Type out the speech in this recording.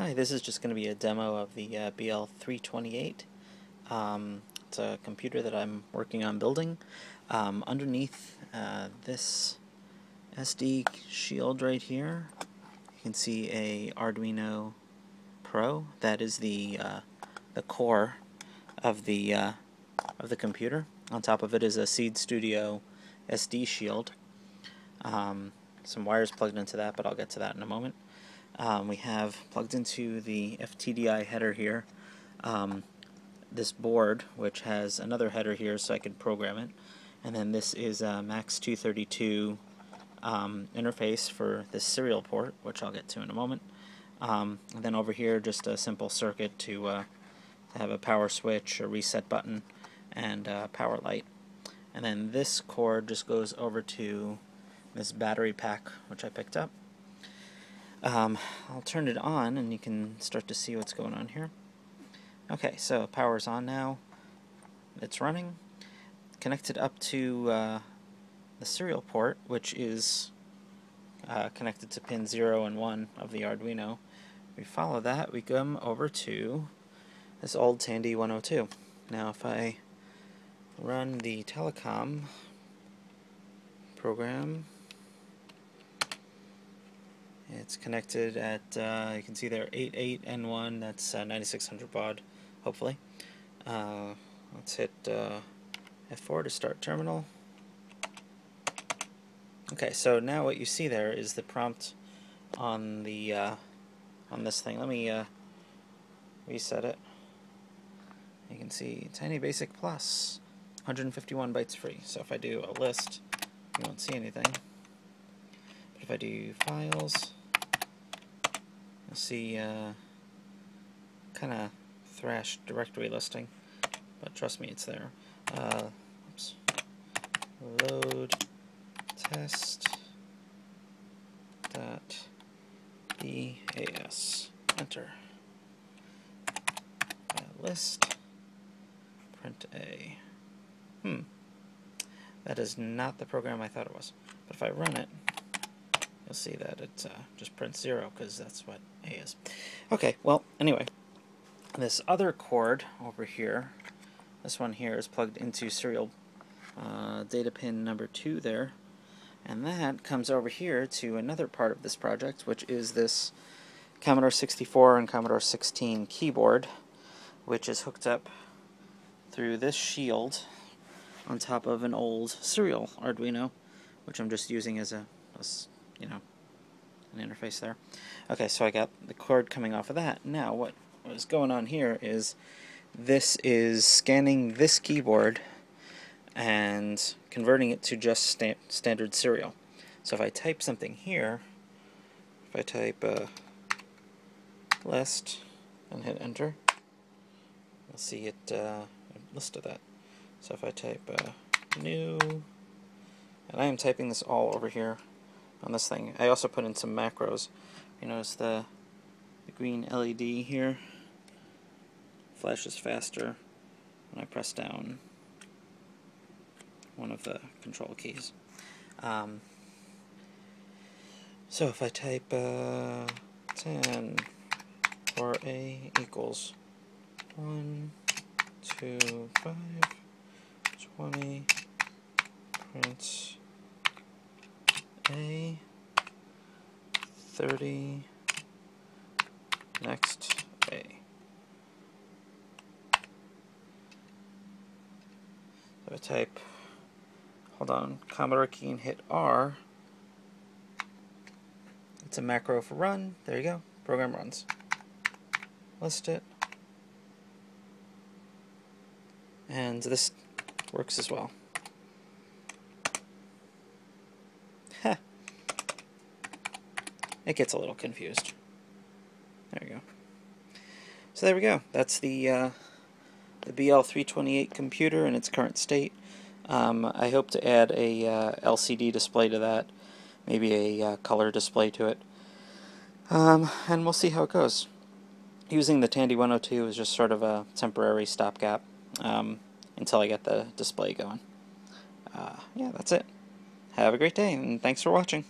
Hi, this is just going to be a demo of the uh, BL328. Um, it's a computer that I'm working on building. Um, underneath uh, this SD shield right here, you can see a Arduino Pro. That is the uh, the core of the uh, of the computer. On top of it is a Seeed Studio SD shield. Um, some wires plugged into that, but I'll get to that in a moment. Um, we have plugged into the FTDI header here um, this board, which has another header here so I could program it. And then this is a MAX232 um, interface for this serial port, which I'll get to in a moment. Um, and then over here, just a simple circuit to, uh, have a power switch, a reset button, and a power light. And then this cord just goes over to this battery pack, which I picked up. Um, I'll turn it on and you can start to see what's going on here. Okay, so power's on now. It's running. Connected up to uh, the serial port, which is uh, connected to pin 0 and 1 of the Arduino. We follow that, we come over to this old Tandy 102. Now if I run the telecom program it's connected at, uh, you can see there, 88N1, that's uh, 9600 baud, hopefully. Uh, let's hit uh, F4 to start terminal. Okay, so now what you see there is the prompt on the uh, on this thing. Let me uh, reset it. You can see Tiny Basic Plus, 151 bytes free. So if I do a list, you won't see anything. But if I do files, You'll see uh, kind of thrash directory listing, but trust me, it's there. Uh, oops. Load test dot BAS. Enter. list print a. Hmm. That is not the program I thought it was. But if I run it, you'll see that it uh, just prints zero because that's what A is. Okay, well, anyway, this other cord over here, this one here is plugged into serial uh, data pin number two there, and that comes over here to another part of this project, which is this Commodore 64 and Commodore 16 keyboard, which is hooked up through this shield on top of an old serial Arduino, which I'm just using as a, a you know, an interface there. Okay, so I got the cord coming off of that. Now, what, is going on here is this is scanning this keyboard and converting it to just sta standard serial. So if I type something here, if I type uh, list and hit enter, you'll see it uh, listed that. So if I type uh, new, and I am typing this all over here on this thing. I also put in some macros. You notice the, the green LED here flashes faster when I press down one of the control keys. Um, so if I type uh, 10 for A equals 1, 2, 5, 20, print a 30 next A. So I type, hold on, Commodore key and hit R. It's a macro for run. There you go. Program runs. List it. And this works as well. It gets a little confused. There we go. So there we go. That's the uh, the BL328 computer in its current state. Um, I hope to add a uh, LCD display to that, maybe a uh, color display to it, um, and we'll see how it goes. Using the Tandy 102 is just sort of a temporary stopgap um, until I get the display going. Uh, yeah, that's it. Have a great day, and thanks for watching.